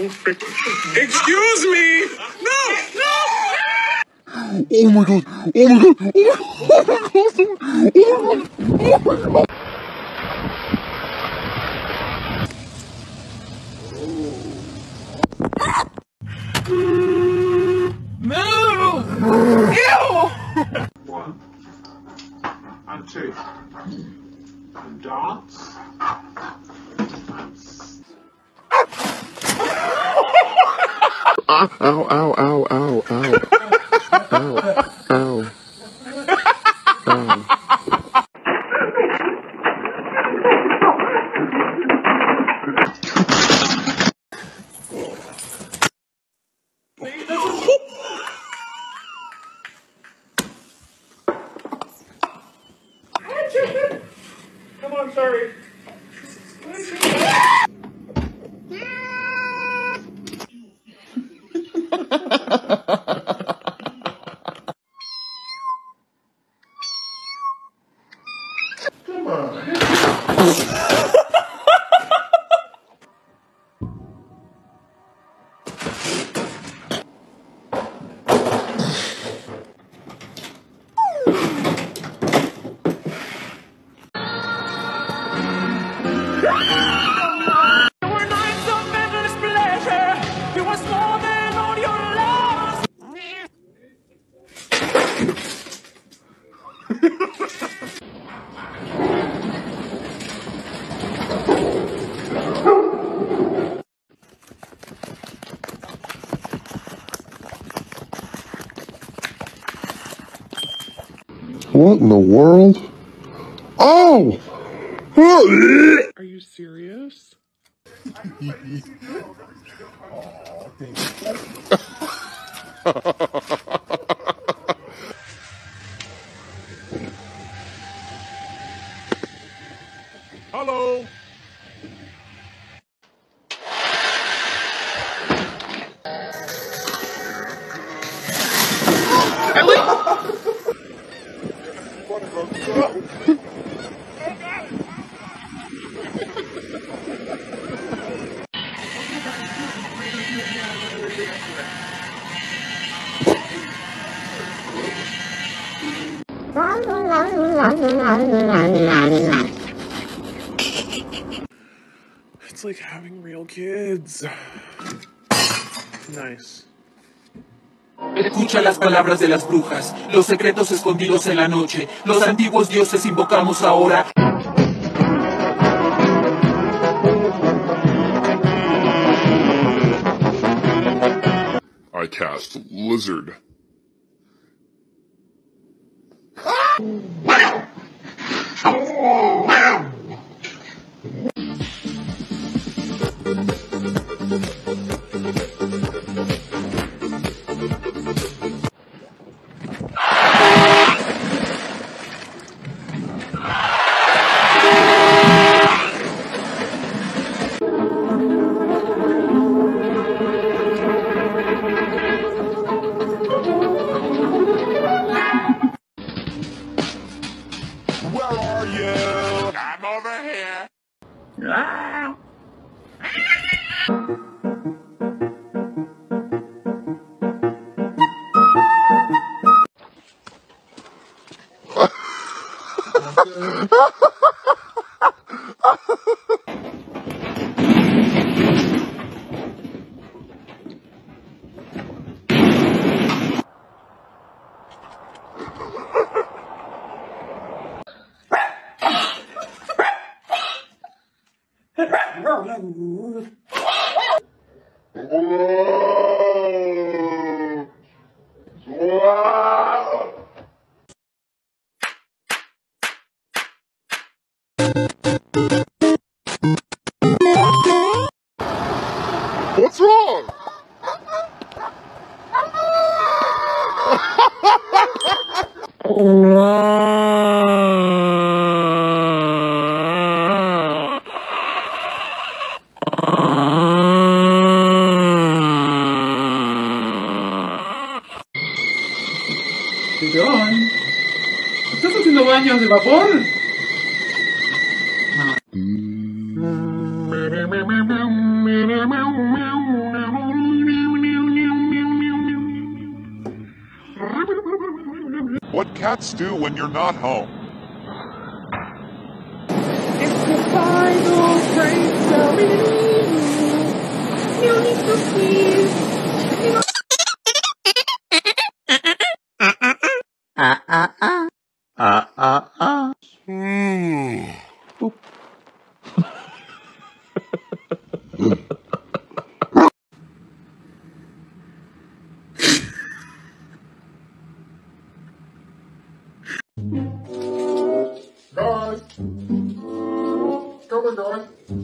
Excuse me! No! No! Oh my god! Oh my god! Oh my god! Oh my god! Oh my god! Move! What in the world? Oh! Are you serious? Hello. It's like having real kids. Nice. Escucha las palabras de las brujas, los secretos escondidos en la noche, los antiguos dioses invocamos ahora. I cast lizard. 那你 de vapor? What cats do when you're not home. It's the final break, so need to see.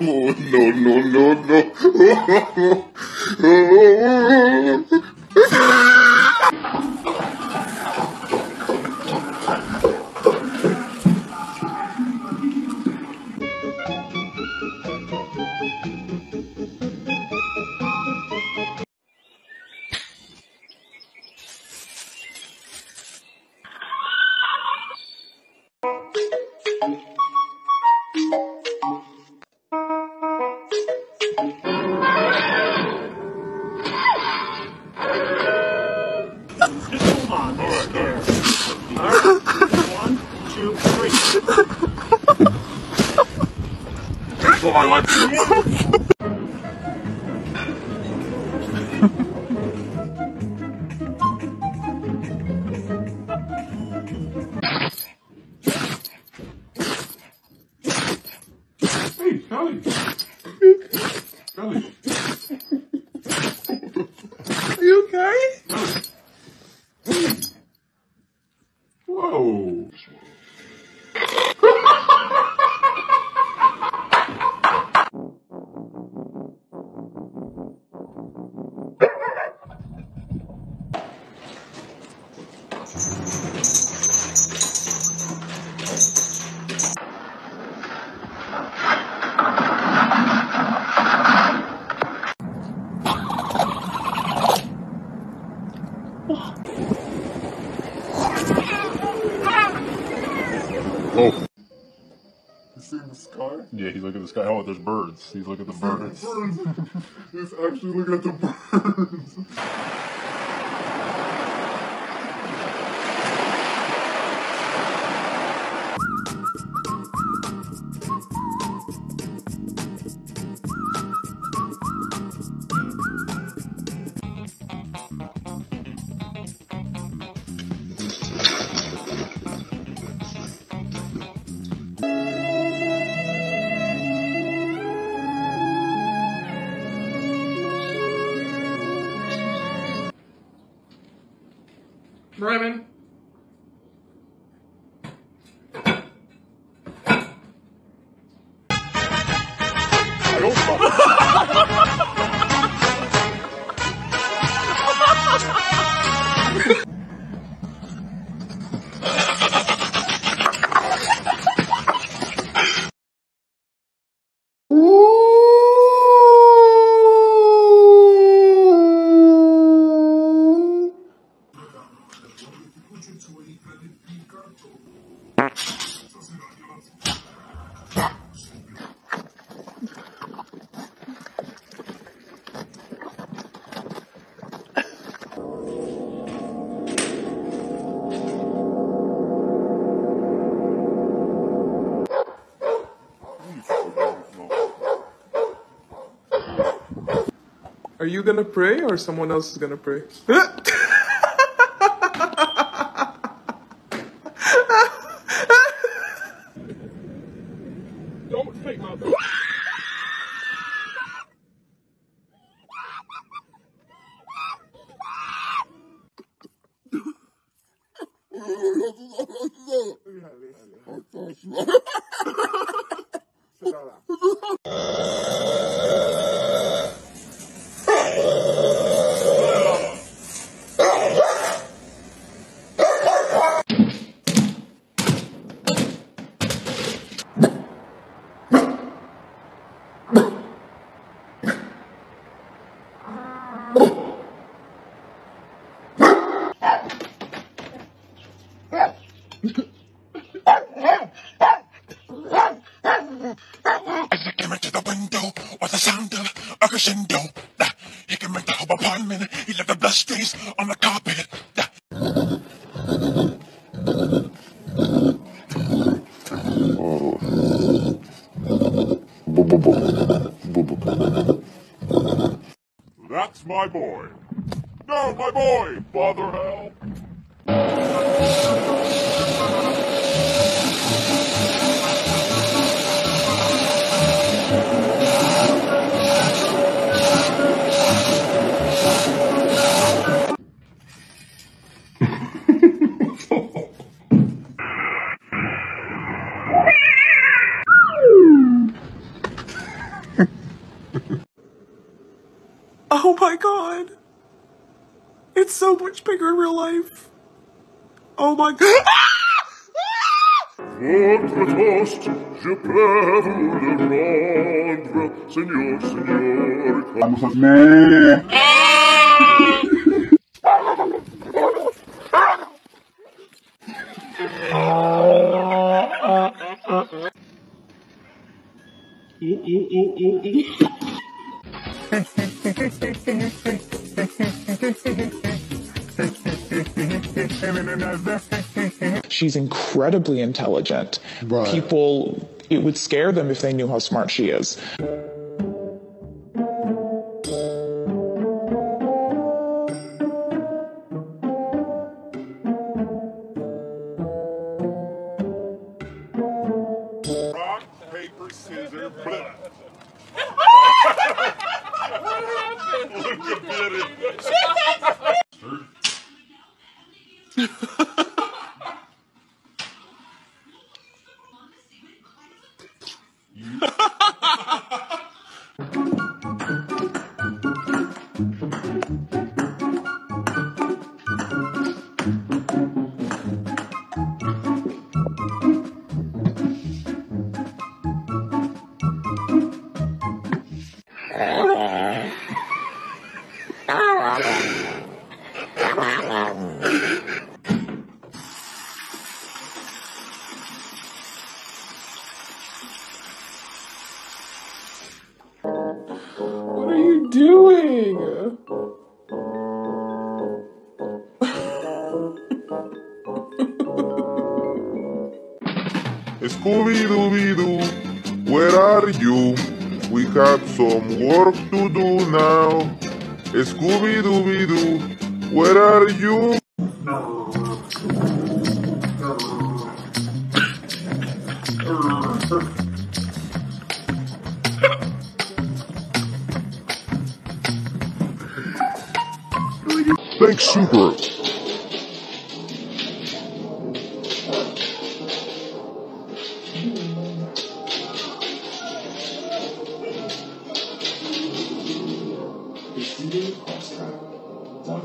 Oh, no, no, no, no. Okay. Oh. You see the sky? Yeah, he's looking at the sky. Oh, there's birds. He's looking at the birds. Birds. He's actually looking at the birds. 哈哈哈哈哈哈 Are you gonna pray or someone else is gonna pray? As I came into the window was the sound of a crescendo. He can make the party. lineman. He left the blood stains on the carpet. That's my boy. No, my boy! Father Oh my god. It's so much bigger in real life. Oh my god. Votre toast, je peux vous le rendre, Seigneur, Seigneur. Vamos a man. She's incredibly intelligent. Right. People, it would scare them if they knew how smart she is. What are you doing? Scooby Dooby Doo, where are you? We have some work to do now. Scooby Dooby Doo, where are you? Thanks, Super.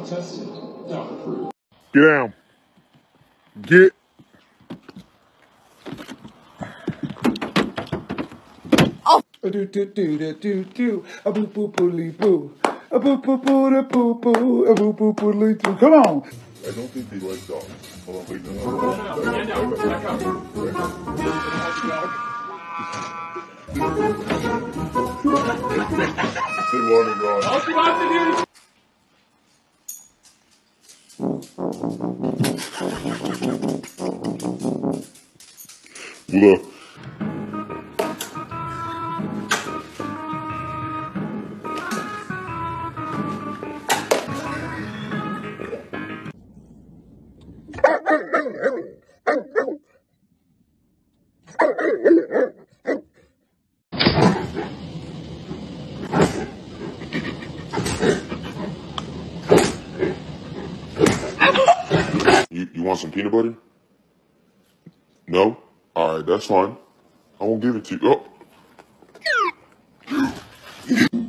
Get down. Get. A do do do do do do. A boo boo boo lee boo. A boo boo boo da boo boo. A boo boo boo lee boo. Come on. I don't think they like dogs. Hold on, wait. No, They want to run. Look. Peanut butter? No? Alright, that's fine. I won't give it to you. Oh.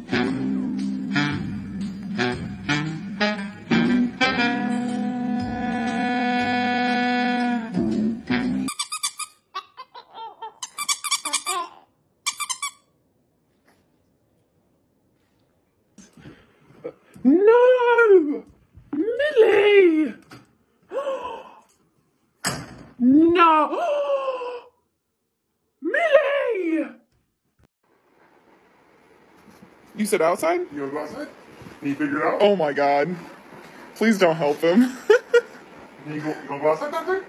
No! Millie! You said outside? You wanna go outside? Can you figure it out? Oh my god. Please don't help him. Can you go, you go outside that thing?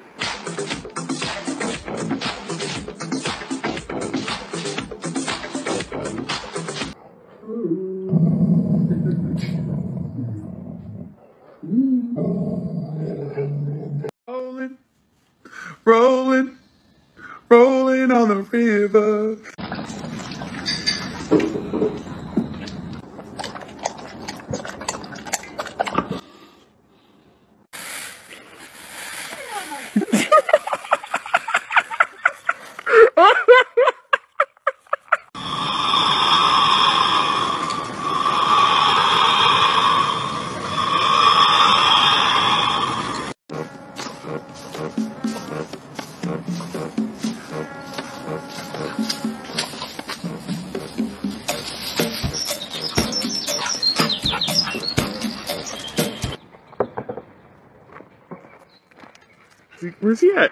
Rolling, rolling, on the river. Where's he at?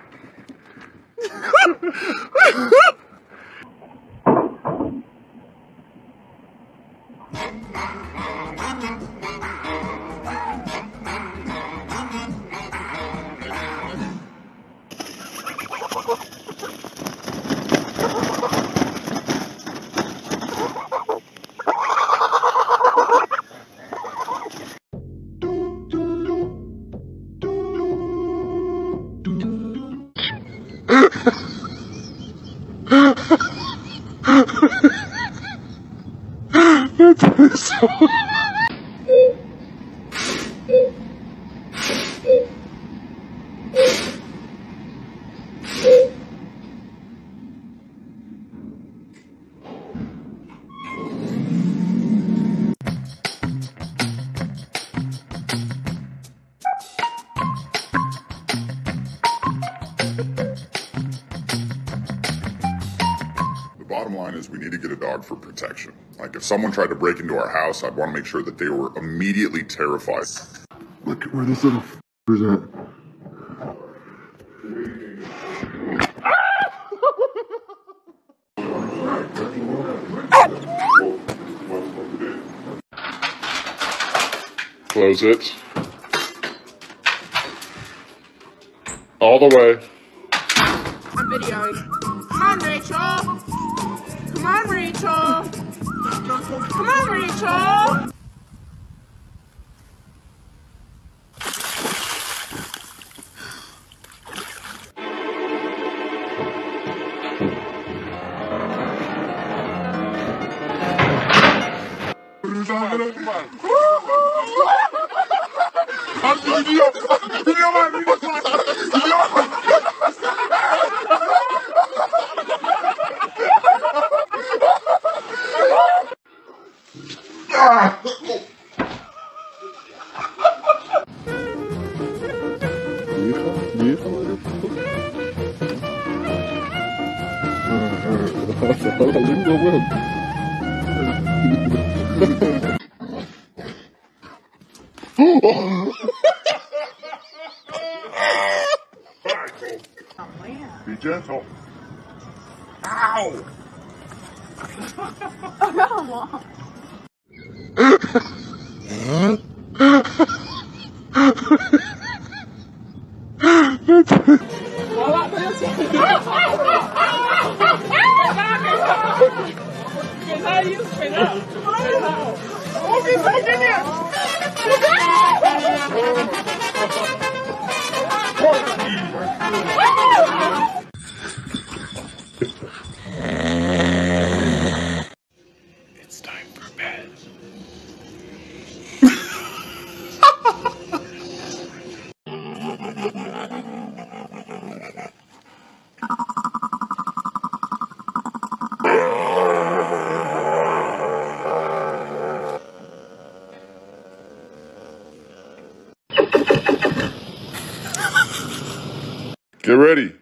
Break into our house, I'd want to make sure that they were immediately terrified. Look at where this little f***er's at. Close it. All the way. I'm videoing. Come on, Rachel. Come on, Rachel. Come on, Rachel. It's Get ready.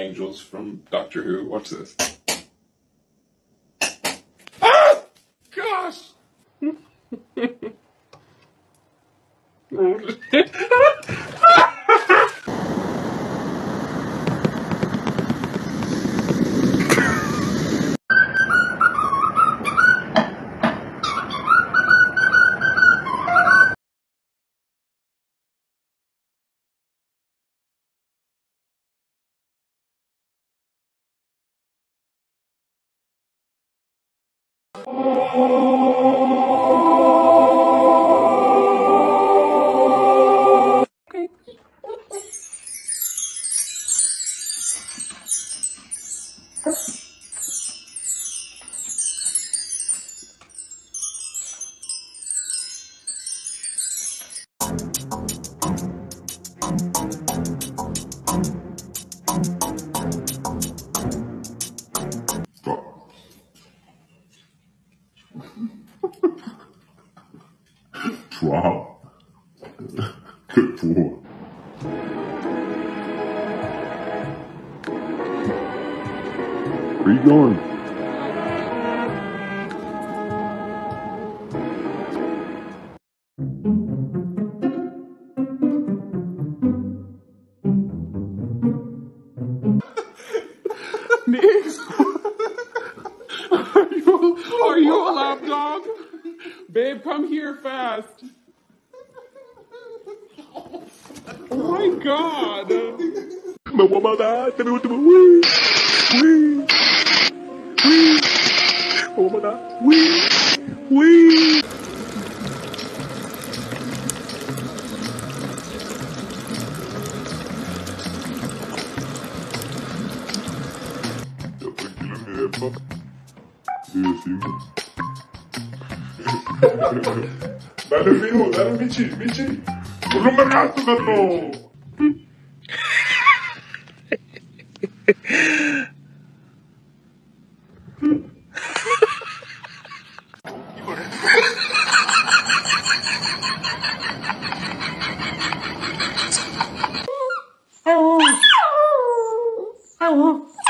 Angels from Doctor Who. Watch this. Ah! Gosh! Oh, Where are you are, you, a lap dog? Babe, come here fast. Oh my god! Ui! Vou rodar. Ui! Ui! Eu fui na mesa. E assim. Dá-lhe o vinho, dá-lhe o mentira, mentira. Olha! Yeah.